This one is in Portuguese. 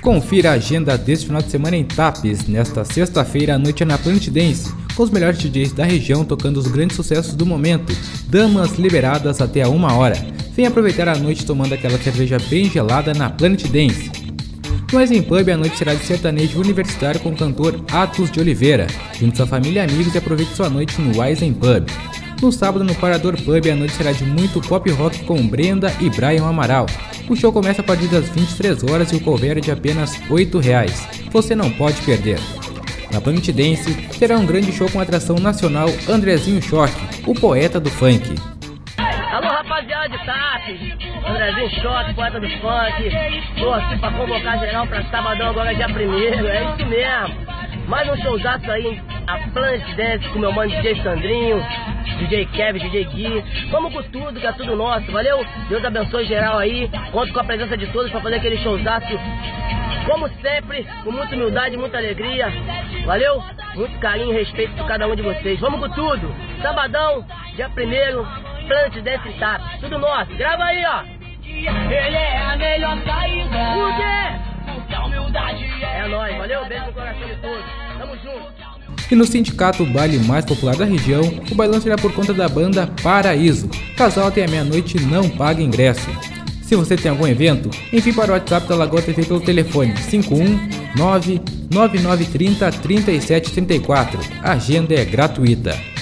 Confira a agenda deste final de semana em Tapes. Nesta sexta-feira, a noite na Planet Dance, com os melhores DJs da região tocando os grandes sucessos do momento. Damas liberadas até a uma hora. Venha aproveitar a noite tomando aquela cerveja bem gelada na Planet Dance. No Eisen Pub, a noite será de sertanejo universitário com o cantor Atos de Oliveira. Junte sua família e amigos e aproveite sua noite no Eisen Pub. No sábado, no Parador Pub, a noite será de muito pop rock com Brenda e Brian Amaral. O show começa a partir das 23 horas e o cover é de apenas 8 reais. Você não pode perder. Na Planet Dance, terá um grande show com atração nacional Andrezinho Choque, o poeta do funk. Alô, rapaziada de TAP, Andrezinho Choque, poeta do funk. Tô aqui pra convocar geral pra sabadão agora dia primeiro, é isso mesmo. Mais um showzaço aí, a Dance com meu mano DJ Sandrinho, DJ Kevin, DJ Gui. Vamos com tudo, que é tudo nosso, valeu? Deus abençoe geral aí. Conto com a presença de todos para fazer aquele showzaço. Como sempre, com muita humildade muita alegria. Valeu? Muito carinho e respeito por cada um de vocês. Vamos com tudo. Sabadão, dia primeiro, Planet Dance Tap. Tudo nosso. Grava aí, ó. Ele é a melhor saída. O quê? É nóis. Valeu? Beijo no coração de todos. Tamo junto. E no sindicato baile mais popular da região, o bailão será por conta da banda Paraíso. Casal até meia-noite não paga ingresso. Se você tem algum evento, envie para o WhatsApp da Lagoa TV pelo telefone 519 9930 3734. A agenda é gratuita.